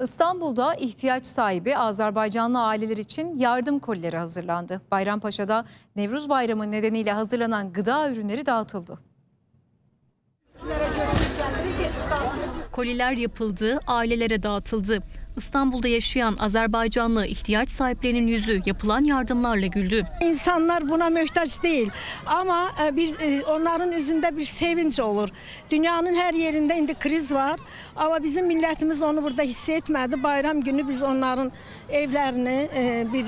İstanbul'da ihtiyaç sahibi Azerbaycanlı aileler için yardım kolileri hazırlandı. Bayrampaşa'da Nevruz Bayramı nedeniyle hazırlanan gıda ürünleri dağıtıldı. Koliler yapıldı, ailelere dağıtıldı. İstanbul'da yaşayan Azerbaycanlı ihtiyaç sahiplerinin yüzü yapılan yardımlarla güldü. İnsanlar buna muhtaç değil ama e, bir e, onların yüzünde bir sevinç olur. Dünyanın her yerinde indi kriz var ama bizim milletimiz onu burada hissetmedi. Bayram günü biz onların evlerini e, bir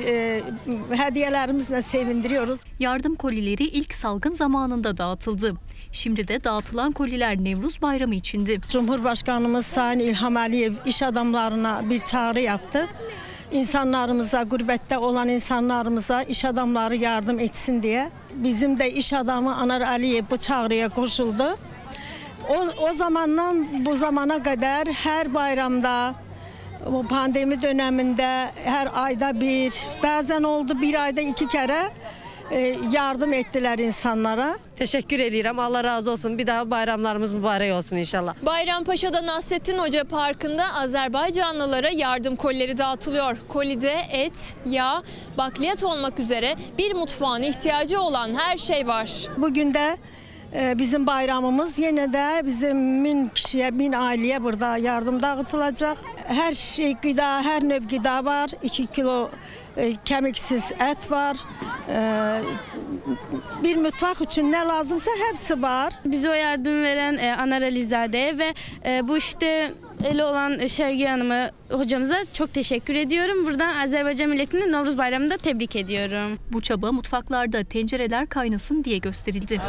hediyelerimizle sevindiriyoruz. Yardım kolileri ilk salgın zamanında dağıtıldı. Şimdi de dağıtılan koliler Nevruz Bayramı içindi. Cumhurbaşkanımız Sayın İlham Aliyev iş adamlarına bir çağrı yaptı. İnsanlarımıza, gurbette olan insanlarımıza iş adamları yardım etsin diye. Bizim de iş adamı Anar Aliyev bu çağrıya koşuldu. O, o zamandan bu zamana kadar her bayramda, bu pandemi döneminde her ayda bir, bazen oldu bir ayda iki kere yardım ettiler insanlara. Teşekkür ediyorum. Allah razı olsun. Bir daha bayramlarımız mübarek olsun inşallah. Bayrampaşa'da Nasrettin Hoca Parkı'nda Azerbaycanlılara yardım kolileri dağıtılıyor. Kolide et, yağ, bakliyat olmak üzere bir mutfağın ihtiyacı olan her şey var. Bugün de e, bizim bayramımız yine de bizim bin kişiye, bin aileye burada yardım dağıtılacak. Her şey gıda, her növ gıda var. 2 kilo e, kemiksiz et var. E, bir mutfak için ne lazımsa hepsi var. Bize o yardım veren e, Anar Alizade'ye ve e, bu işte eli olan Şergi Hanım'a hocamıza çok teşekkür ediyorum. Buradan Azerbaycan milletini Novruz Bayramı'nda da tebrik ediyorum. Bu çaba mutfaklarda tencereler kaynasın diye gösterildi.